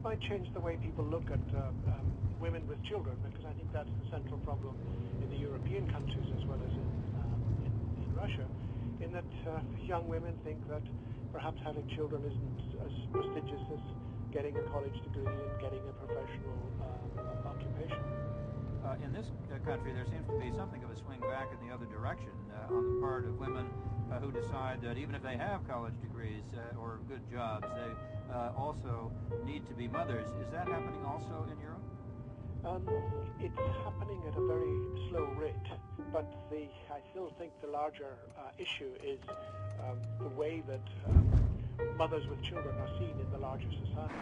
it might change the way people look at um, um, women with children, because I think that's the central problem in the European countries as well as in, um, in, in Russia, in that uh, young women think that perhaps having children isn't as prestigious as getting a college degree and getting a professional uh, occupation. Uh, in this uh, country, there seems to be something of a swing back in the other direction uh, on the part of women uh, who decide that even if they have college degrees uh, or good jobs, they uh, also need to be mothers. Is that happening also in Europe? Um, it's happening at a very slow rate, but the I still think the larger issue is um, the way that um, mothers with children are seen in the larger society.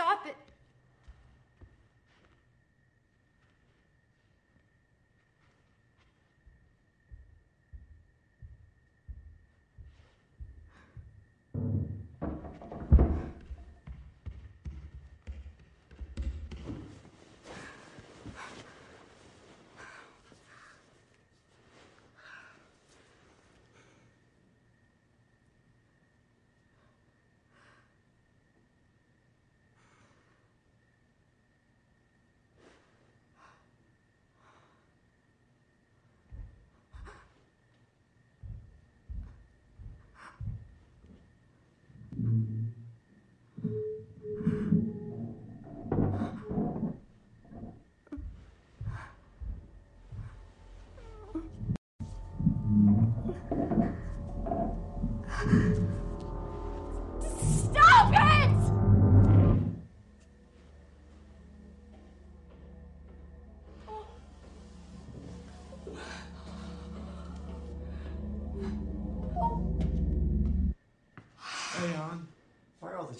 Stop it.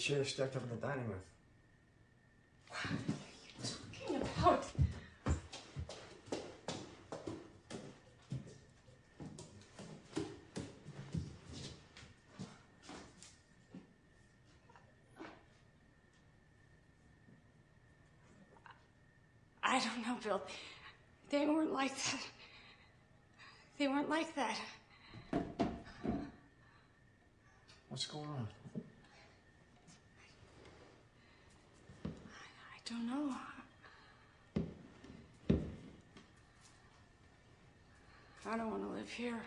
Chair stacked up in the dining room. What are you talking about? I don't know, Bill. They weren't like that. They weren't like that. What's going on? Don't know. I don't want to live here.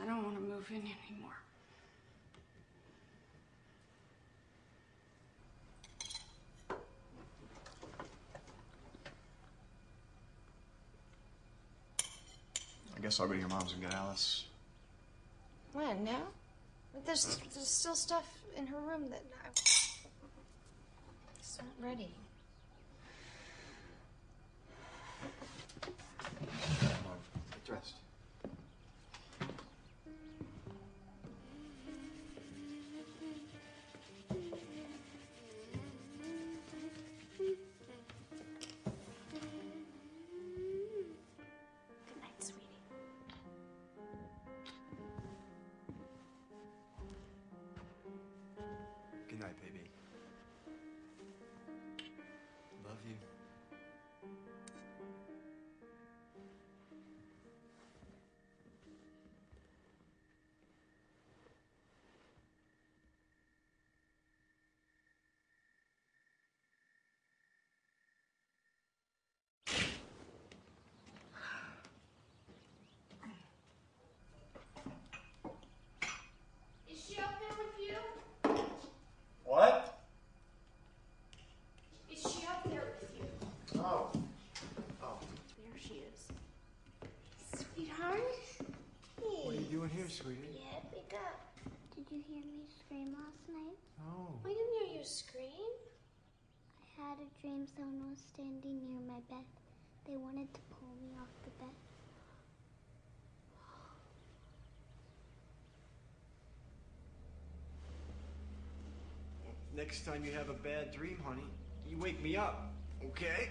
I don't want to move in anymore. I guess I'll go to your mom's and get Alice. When? Now? But there's, there's still stuff in her room that I. It's not ready. Get dressed. Good night, sweetie. Good night, baby. Love you. Is she up there with you? What? Is she up there with you? Oh. There she is. Sweetheart? What are you doing here, sweetie? Yeah, wake up. Did you hear me scream last night? No. I didn't hear you scream. I had a dream someone was standing near my bed. They wanted to pull me off the bed. Next time you have a bad dream, honey, you wake me up, okay?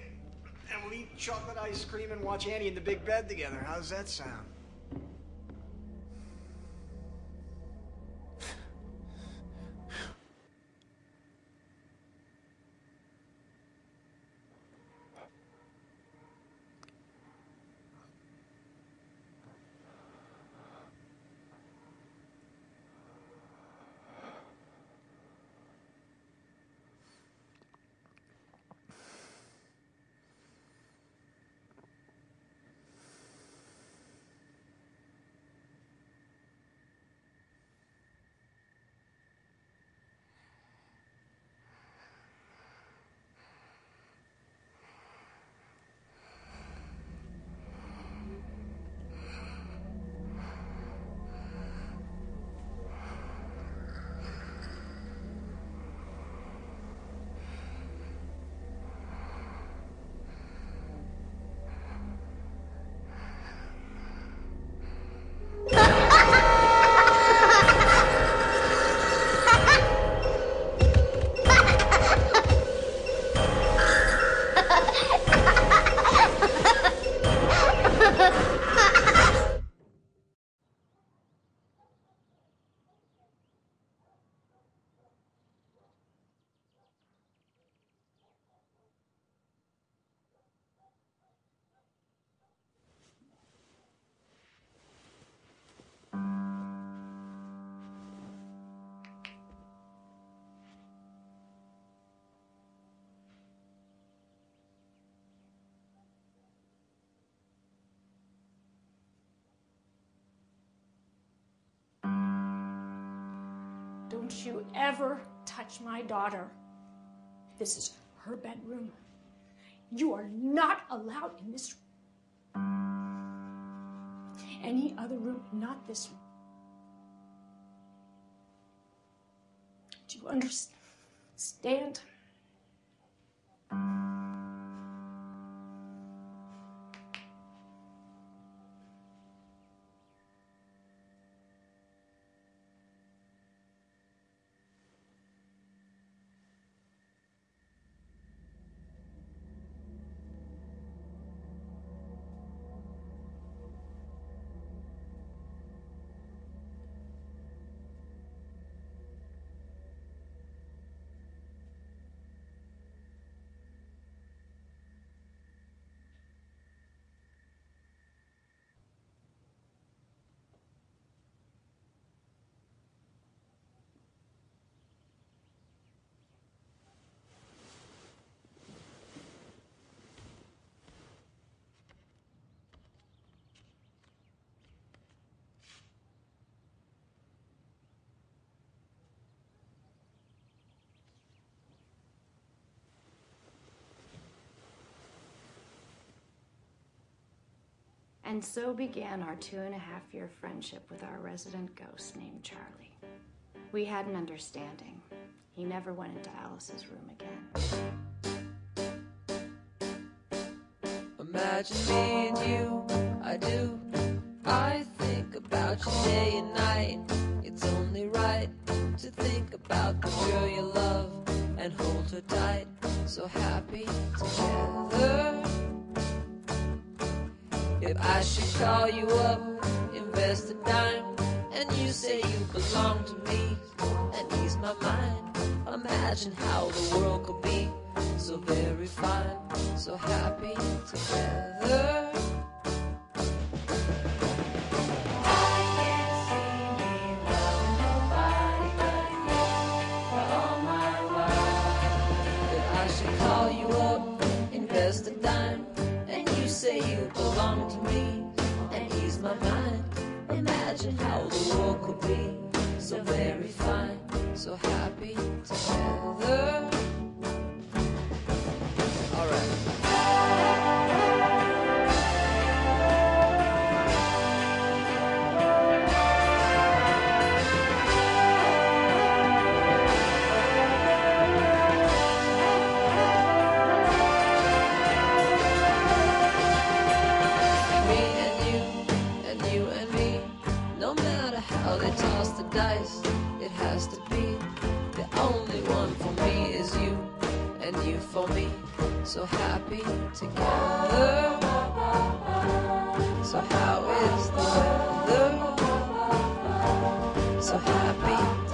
And we'll eat chocolate ice cream and watch Annie in the big bed together. How's that sound? Don't you ever touch my daughter. This is her bedroom. You are not allowed in this room. Any other room, not this room. Do you understand? And so began our two and a half year friendship with our resident ghost named Charlie. We had an understanding. He never went into Alice's room again. Imagine me and you, I do. I think about you day and night. It's only right to think about the girl you love and hold her tight. So happy together. If I should call you up, invest a dime, and you say you belong to me, and ease my mind. Imagine how the world could be so very fine, so happy together. That I should call you up, invest a dime, So happy together. So how is the weather? So happy.